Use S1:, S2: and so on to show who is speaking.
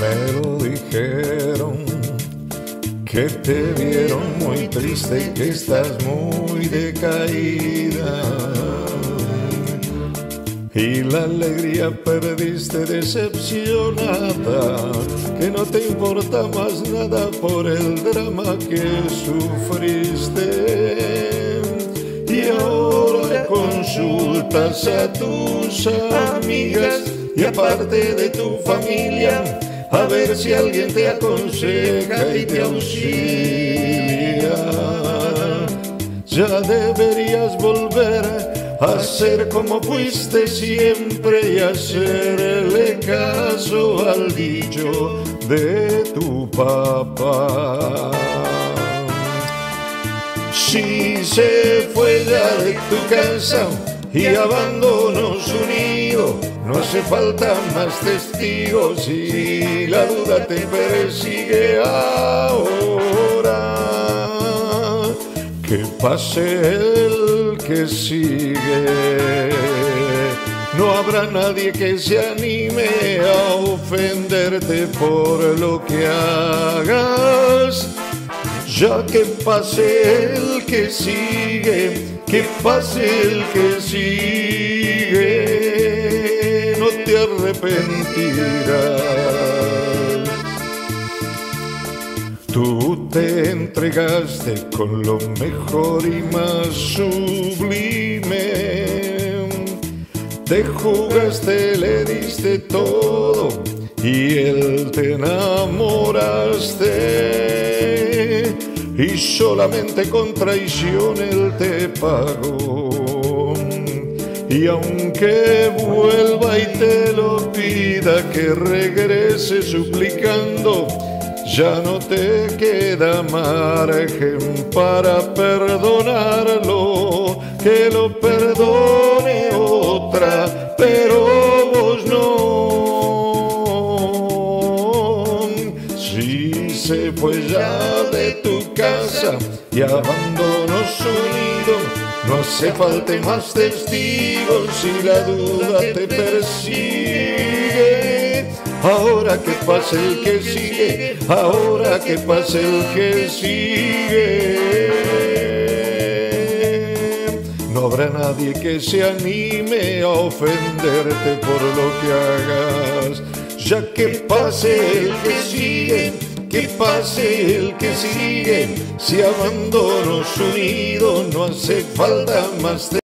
S1: Me lo dijeron que te vieron muy triste y que estás muy decaída. Y la alegría perdiste decepcionada, que no te importa más nada por el drama que sufriste. Y ahora consultas a tus amigas y aparte de tu familia, a ver si alguien te aconseja y te auxilia. Ya deberías volver a ser como fuiste siempre y hacerle caso al dicho de tu papá. Si se fue ya de tu casa y abandonó hace falta más testigos y la duda te persigue ahora. Que pase el que sigue. No habrá nadie que se anime a ofenderte por lo que hagas. Ya que pase el que sigue, que pase el que sigue, arrepentirás. Tú te entregaste con lo mejor y más sublime. Te jugaste, le diste todo y él te enamoraste. Y solamente con traición él te pagó. Y aunque vuelva y te que regrese suplicando, ya no te queda margen para perdonarlo, que lo perdone otra, pero vos no. Si se fue ya de tu casa y abandonó su nido, no hace falta más testigos si la duda te persigue. Ahora que pase el que sigue, ahora que pase el que sigue. No habrá nadie que se anime a ofenderte por lo que hagas. Ya que pase el que sigue, que pase el que sigue. Si abandono su nido, no hace falta más.